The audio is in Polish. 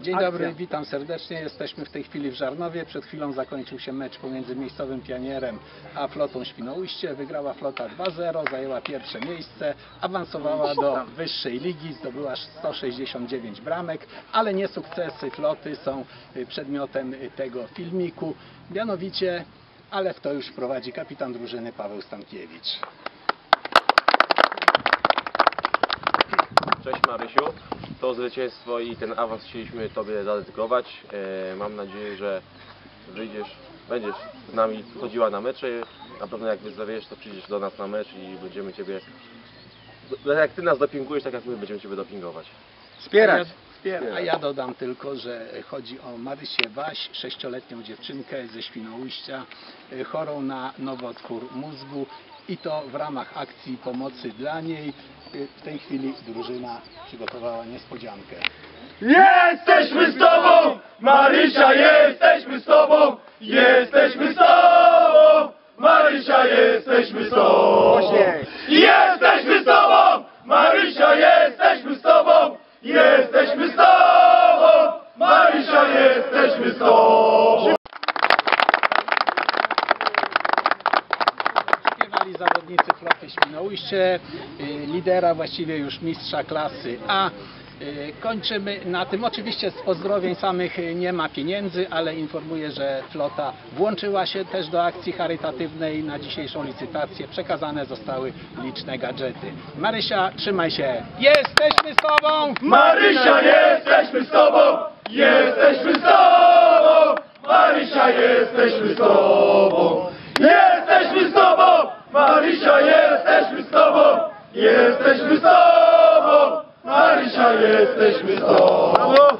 Dzień dobry, witam serdecznie. Jesteśmy w tej chwili w Żarnowie. Przed chwilą zakończył się mecz pomiędzy miejscowym pionierem a flotą Świnoujście. Wygrała flota 2-0, zajęła pierwsze miejsce, awansowała do wyższej ligi, zdobyła 169 bramek, ale nie sukcesy floty są y, przedmiotem y, tego filmiku. Mianowicie, ale w to już prowadzi kapitan drużyny Paweł Stankiewicz. Cześć Marysiu. To zwycięstwo i ten awans chcieliśmy Tobie zadedykować. E, mam nadzieję, że wyjdziesz, będziesz z nami chodziła na mecze. Na pewno jak wyzdrowiesz, to przyjdziesz do nas na mecz i będziemy Ciebie... do- Jak Ty nas dopingujesz, tak jak my będziemy Ciebie dopingować. Wspierać. A ja dodam tylko, że chodzi o Marysię Waś, sześcioletnią dziewczynkę ze Świnoujścia, y, chorą na nowotwór mózgu i to w ramach akcji pomocy dla niej. Y, W tej chwili drużyna przygotowała niespodziankę. Jesteśmy z Tobą! Marysia, jesteśmy z Tobą! Jesteśmy z Tobą! Marysia, jesteśmy z Tobą! Głośniej. Jesteśmy z Tobą! Marysia, jesteśmy z Tobą! Jesteśmy z Tobą! Marysia, jesteśmy z Tobą! Śpiewali zawodnicy floty Świnoujście, y, lidera właściwie już mistrza klasy A. Y, Kończymy na tym. Oczywiście z pozdrowień samych y, nie ma pieniędzy, ale informuję, że flota włączyła się też do akcji charytatywnej na dzisiejszą licytację. Przekazane zostały liczne gadżety. Marysia, trzymaj się. Jesteśmy z Tobą! Marysia, jesteśmy z Tobą! Jesteśmy z Tobą! Marysia, jesteśmy z Tobą! Jesteśmy z Tobą! Marysia, jesteśmy z Tobą! Jesteśmy z Tobą! Marysia, jesteśmy z Tobą!